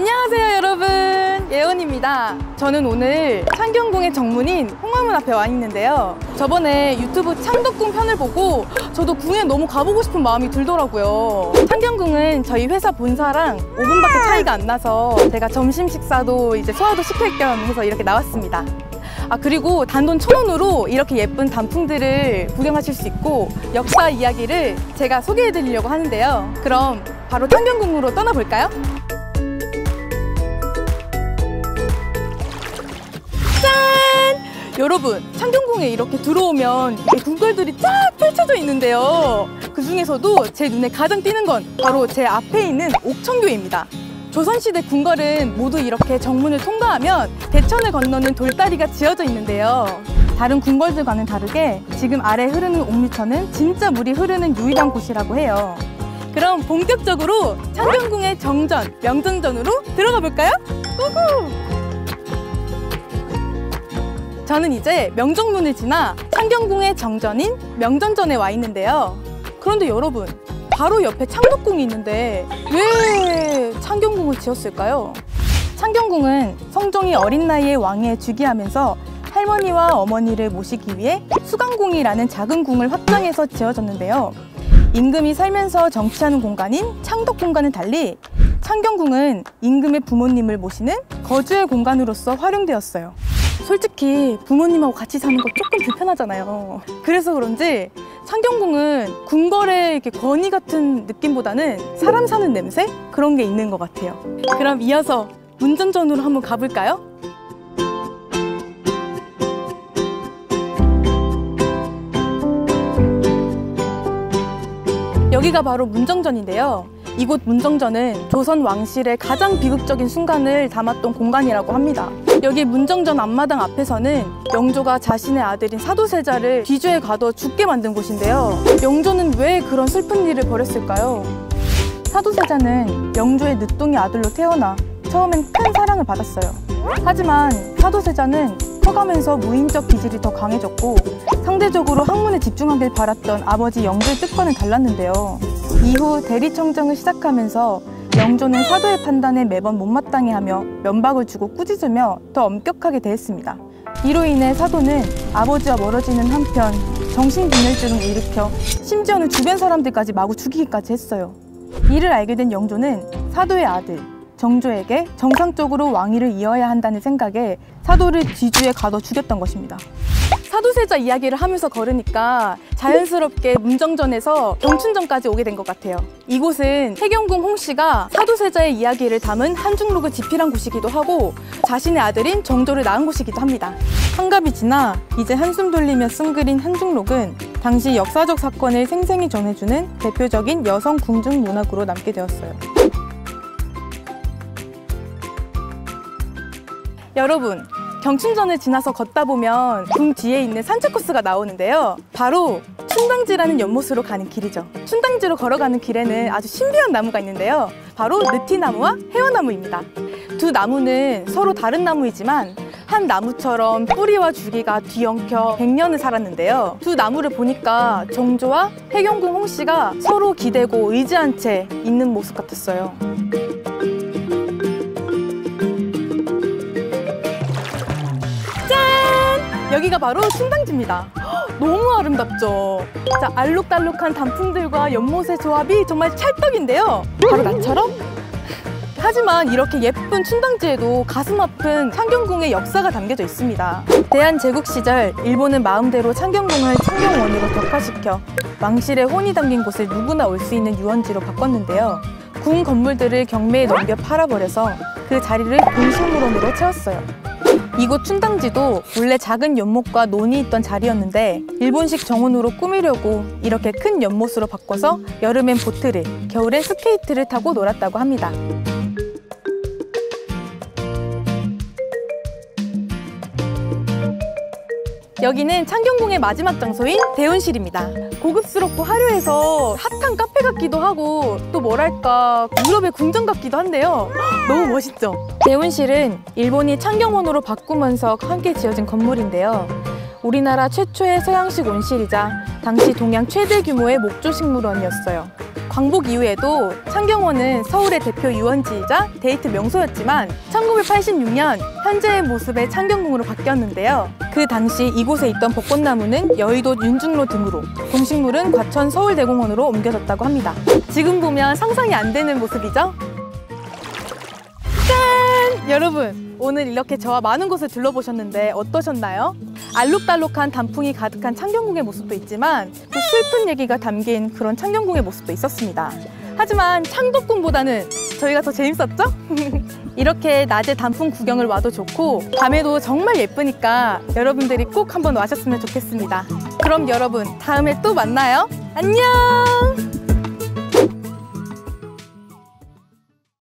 안녕하세요 여러분. 예원입니다. 저는 오늘 창경궁의 정문인 홍화문 앞에 와 있는데요. 저번에 유튜브 창덕궁 편을 보고 저도 궁에 너무 가보고 싶은 마음이 들더라고요. 창경궁은 저희 회사 본사랑 5분밖에 차이가 안 나서 제가 점심 식사도 이제 소화도 시킬 겸 해서 이렇게 나왔습니다. 아 그리고 단돈 천 원으로 이렇게 예쁜 단풍들을 구경하실 수 있고 역사 이야기를 제가 소개해 드리려고 하는데요. 그럼 바로 창경궁으로 떠나볼까요? 여러분 창경궁에 이렇게 들어오면 이 궁궐들이 쫙 펼쳐져 있는데요 그 중에서도 제 눈에 가장 띄는 건 바로 제 앞에 있는 옥천교입니다 조선시대 궁궐은 모두 이렇게 정문을 통과하면 대천을 건너는 돌다리가 지어져 있는데요 다른 궁궐들과는 다르게 지금 아래 흐르는 옥류천은 진짜 물이 흐르는 유일한 곳이라고 해요 그럼 본격적으로 창경궁의 정전, 명정전으로 들어가 볼까요? 고고! 저는 이제 명정문을 지나 창경궁의 정전인 명전전에 와 있는데요. 그런데 여러분, 바로 옆에 창덕궁이 있는데 왜 창경궁을 지었을까요? 창경궁은 성종이 어린 나이에 왕위에 즉위하면서 할머니와 어머니를 모시기 위해 수강궁이라는 작은 궁을 확장해서 지어졌는데요. 임금이 살면서 정치하는 공간인 창덕궁과는 달리 창경궁은 임금의 부모님을 모시는 거주의 공간으로서 활용되었어요. 솔직히 부모님하고 같이 사는 거 조금 불편하잖아요. 그래서 그런지 창경궁은 궁궐의 건의 같은 느낌보다는 사람 사는 냄새? 그런 게 있는 것 같아요. 그럼 이어서 문전전으로 한번 가볼까요? 여기가 바로 문정전인데요. 이곳 문정전은 조선 왕실의 가장 비극적인 순간을 담았던 공간이라고 합니다. 여기 문정전 앞마당 앞에서는 영조가 자신의 아들인 사도세자를 뒤주에 가둬 죽게 만든 곳인데요. 영조는 왜 그런 슬픈 일을 벌였을까요? 사도세자는 영조의 늦둥이 아들로 태어나 처음엔 큰 사랑을 받았어요. 하지만 사도세자는 커가면서 무인적 기질이 더 강해졌고 상대적으로 학문에 집중하길 바랐던 아버지 영조의 뜻과는 달랐는데요. 이후 대리청정을 시작하면서 영조는 사도의 판단에 매번 못마땅해 하며 면박을 주고 꾸짖으며 더 엄격하게 대했습니다. 이로 인해 사도는 아버지와 멀어지는 한편 정신분열증을 일으켜 심지어는 주변 사람들까지 마구 죽이기까지 했어요. 이를 알게 된 영조는 사도의 아들 정조에게 정상적으로 왕위를 이어야 한다는 생각에 사도를 뒤주에 가둬 죽였던 것입니다. 사도세자 이야기를 하면서 걸으니까 자연스럽게 문정전에서 경춘전까지 오게 된 것 같아요. 이곳은 해경궁 홍씨가 사도세자의 이야기를 담은 한중록을 집필한 곳이기도 하고 자신의 아들인 정조를 낳은 곳이기도 합니다. 한갑이 지나 이제 한숨 돌리며 쓴 글인 한중록은 당시 역사적 사건을 생생히 전해주는 대표적인 여성 궁중 문학으로 남게 되었어요. 여러분, 경춘전을 지나서 걷다 보면 궁 뒤에 있는 산책 코스가 나오는데요. 바로 춘당지라는 연못으로 가는 길이죠. 춘당지로 걸어가는 길에는 아주 신비한 나무가 있는데요. 바로 느티나무와 헤어나무입니다. 두 나무는 서로 다른 나무이지만 한 나무처럼 뿌리와 줄기가 뒤엉켜 100년을 살았는데요. 두 나무를 보니까 정조와 해경궁 홍씨가 서로 기대고 의지한 채 있는 모습 같았어요. 여기가 바로 순당지입니다. 너무 아름답죠? 자, 알록달록한 단풍들과 연못의 조합이 정말 찰떡인데요. 바로 나처럼? 하지만 이렇게 예쁜 춘당지에도 가슴 아픈 창경궁의 역사가 담겨져 있습니다. 대한제국 시절 일본은 마음대로 창경궁을 창경원으로 격화시켜 왕실의 혼이 담긴 곳을 누구나 올 수 있는 유원지로 바꿨는데요. 궁 건물들을 경매에 넘겨 팔아버려서 그 자리를 동수물원으로 채웠어요. 이곳 춘당지도 원래 작은 연못과 논이 있던 자리였는데 일본식 정원으로 꾸미려고 이렇게 큰 연못으로 바꿔서 여름엔 보트를, 겨울엔 스케이트를 타고 놀았다고 합니다. 여기는 창경궁의 마지막 장소인 대원실입니다. 고급스럽고 화려해서 핫한 카페 같기도 하고 또 뭐랄까 유럽의 궁전 같기도 한데요. 너무 멋있죠? 대원실은 일본이 창경원으로 바꾸면서 함께 지어진 건물인데요. 우리나라 최초의 서양식 온실이자 당시 동양 최대 규모의 목조식물원이었어요. 광복 이후에도 창경원은 서울의 대표 유원지이자 데이트 명소였지만 1986년 현재의 모습의 창경궁으로 바뀌었는데요. 그 당시 이곳에 있던 벚꽃나무는 여의도 윤중로 등으로 동식물은 과천 서울대공원으로 옮겨졌다고 합니다. 지금 보면 상상이 안 되는 모습이죠? 짠! 여러분, 오늘 이렇게 저와 많은 곳을 둘러보셨는데 어떠셨나요? 알록달록한 단풍이 가득한 창경궁의 모습도 있지만 또 슬픈 얘기가 담긴 그런 창경궁의 모습도 있었습니다. 하지만 창덕궁보다는 저희가 더 재밌었죠? 이렇게 낮에 단풍 구경을 와도 좋고 밤에도 정말 예쁘니까 여러분들이 꼭 한번 와셨으면 좋겠습니다. 그럼 여러분 다음에 또 만나요. 안녕!